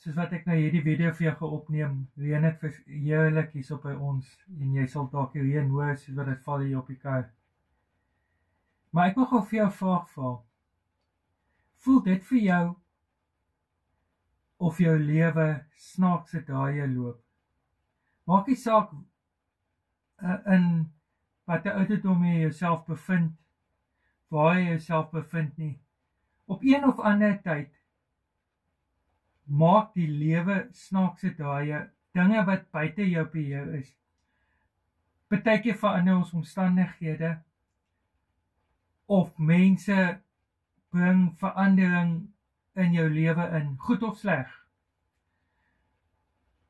soos wat ek nou hierdie video vir jou geopneem, reën dit vir heerlik hier op by ons en jy sal dalk die reën hoor soos wat dit val hier op die kar. Maar ek wil gou vir jou vraag vra. Voel dit vir jou of jou lewe snaakse dae loop? Maak nie saak uh, in watter ouderdom jy jouself bevind, waar jy jouself bevind nie. Op een of ander tyd maak die lewe snaakse dae, dinge wat buite jou beheer is. Partykeer verander ons omstandighede of mense bring verandering in jou lewe in, goed of sleg.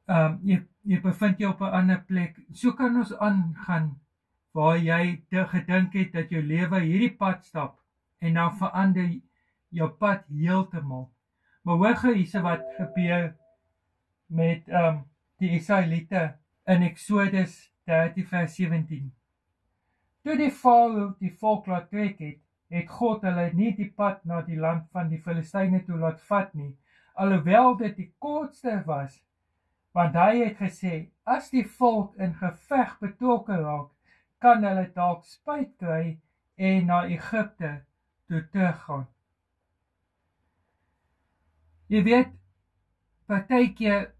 Ehm um, jy jy bevind jou op 'n ander plek. So kan ons aangaan waar jy te gedink het dat jou lewe hierdie pad stap en dan verander jou pad heeltemal. Maar hoor hierse wat gebeur met ehm um, die Israeliete in Eksodus 30 vers 17. Toe die Farao die volk laat trek het, het God hulle nie die pad na die land van die Filistyne toe laat vat nie, alhoewel dit die kortste was, want hy het gesê as die volk in geveg betrokke raak, kan hulle dalk spyt kry en na Egipte toe teruggaan. Jy weet partykeer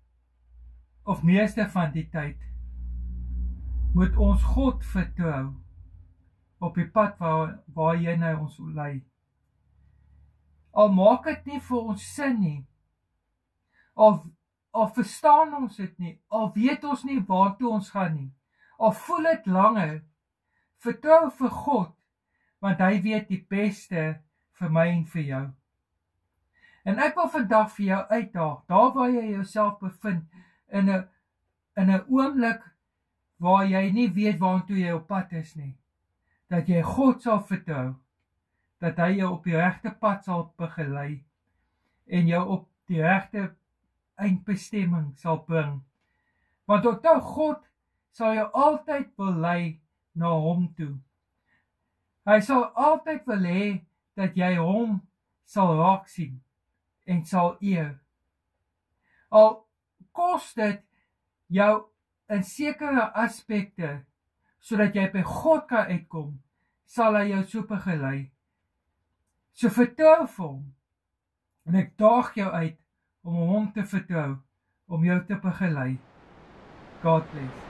of meeste van die tyd moet ons God vertrou op die pad waar waar jy nou ons lei. Al maak dit nie vir ons sin nie. Of of verstaan ons dit nie, al weet ons nie waartoe ons gaan nie. Of voel dit langer vertrou vir God want hy weet die beste vir my en vir jou. En ek wil vandag vir jou uitdaag, daar waar jy jouself bevind in 'n in 'n oomblik waar jy nie weet waartoe jy op pad is nie, dat jy God sal vertrou dat hy jou op die regte pad sal begelei en jou op die regte eindbestemming sal bring. Want onthou God sal jou altyd wil lei na hom toe. Hy sal altyd wil hê dat jy hom sal raak sien en sal eer. Al kos dit jou in sekere aspekte sodat jy by God kan uitkom, sal hy jou so begelei. So vertrou hom. En ek daag jou uit om hom te vertrou om jou te begelei. God bless.